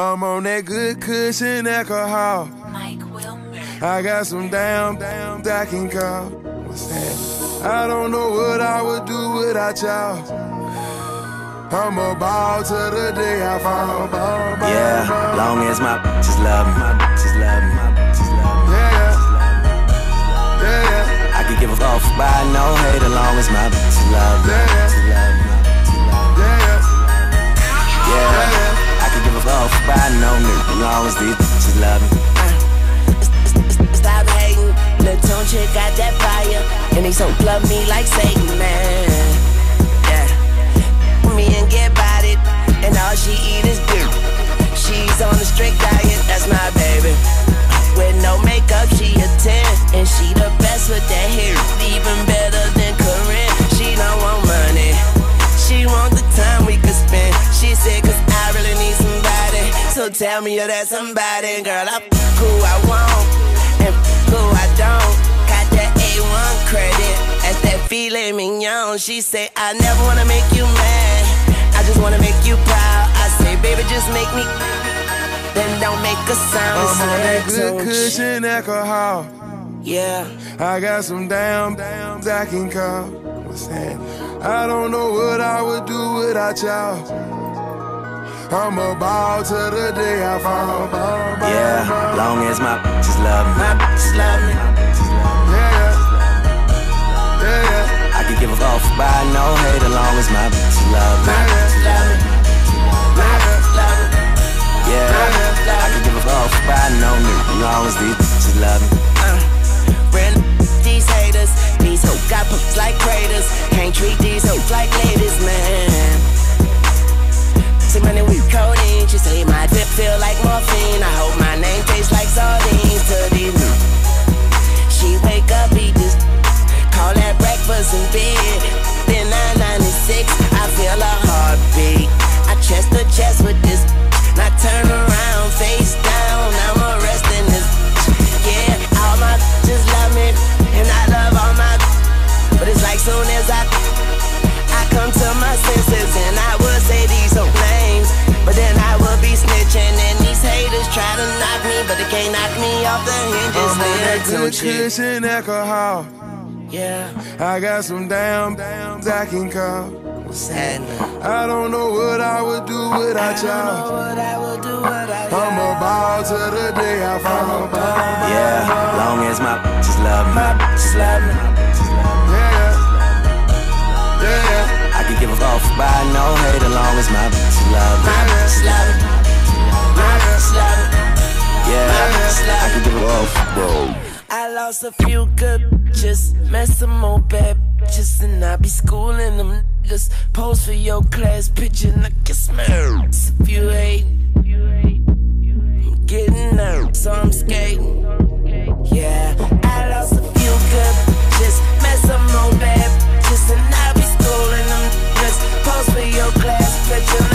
I'm on that good cushion alcohol. Mike Wilmer. I got some damn, damn that can call. What's that? I don't know what I would do without y'all. I'm a ball to the day I fall. Ball, ball, Yeah, ball. long as my bitches love me, my bitches love me, my bitches love me. Yeah, yeah, yeah, I could give a fuck by no hate as long as my bitches love me. Yeah. My long as these bitches love me. Stop hating, Lil' Tunechi got that fire, and they so love me like Satan, man. So tell me you're that somebody, girl. I f- who I want, and who I don't. Got that A1 credit, that's that filet mignon. She say, I never wanna make you mad, I just wanna make you proud. I say, baby, just make me, then don't make a sound. I'm on that good "Tune cushion alcohol. Yeah. I got some damn, damn that can call. What's that? I don't know what I would do without y'all. I'm a ball to the day I fall. Ball, ball, Yeah, ball. long as my bitches love me, My bitches love me. my bitches love me. Yeah, yeah, yeah, yeah. I could give a fuck by no hate as long as my bitches love me. My bitches love me. My bitches. Yeah, I can give a fuck by no nigga as long as these bitches love me. Uh, real these haters, these hoes got pups like craters. Can't treat these hoes like ladies, man. Codeine, she say my dip feel like morphine. I hope I'm on that good chick. alcohol. Yeah, I got some damn, damn that can call. What's? I don't know what I would do without y'all. what I will do without I'm a ball to the day I fall. Yeah, long as my bitches love me, My bitches love me. love. Yeah, yeah. I can give a fuck by no hate as long as my bitches love me. My bitches love me. lost a few good bitches, met some old bad bitches, and I be schooling them niggas. Pose for your class picture, and I kiss my ass if you hate. I'm getting out, so I'm skating. Yeah, I lost a few good bitches, met some old bad bitches, and I be schooling them niggas. Pose for your class picture.